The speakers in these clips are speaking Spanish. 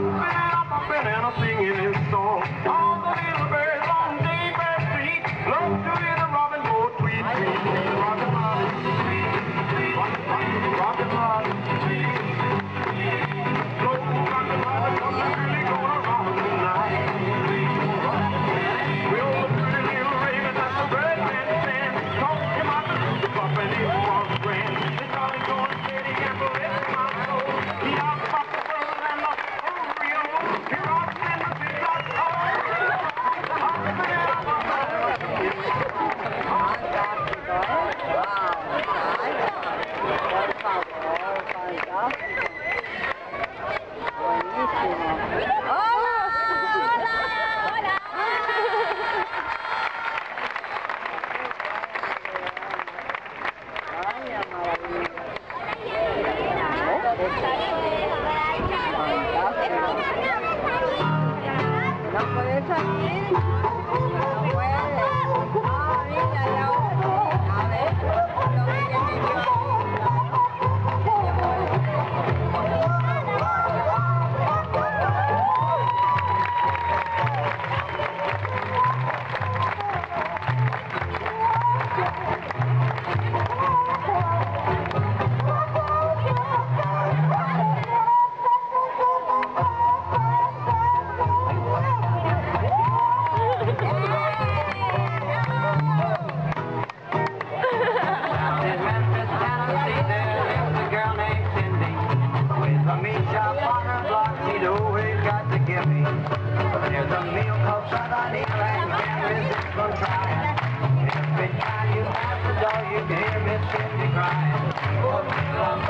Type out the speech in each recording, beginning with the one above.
Banana singing his song. Tá. Meal called Southern Eel and can't resist from trying. Every time you pass the door, you can hear Miss Cindy crying. Oh,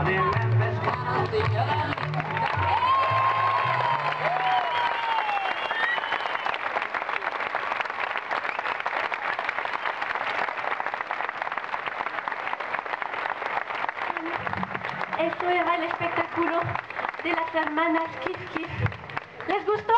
Eso era el espectáculo de las hermanas Kif Kif. ¿Les gustó?